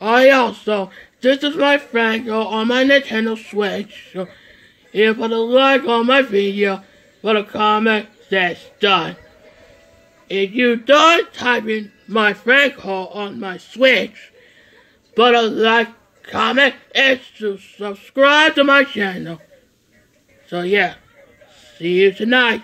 I also, this is my friend code on my Nintendo Switch. So, here for the like on my video, for the comment that's done. If you don't type in my friend code on my Switch, but a like, comment, and to subscribe to my channel. So yeah, see you tonight.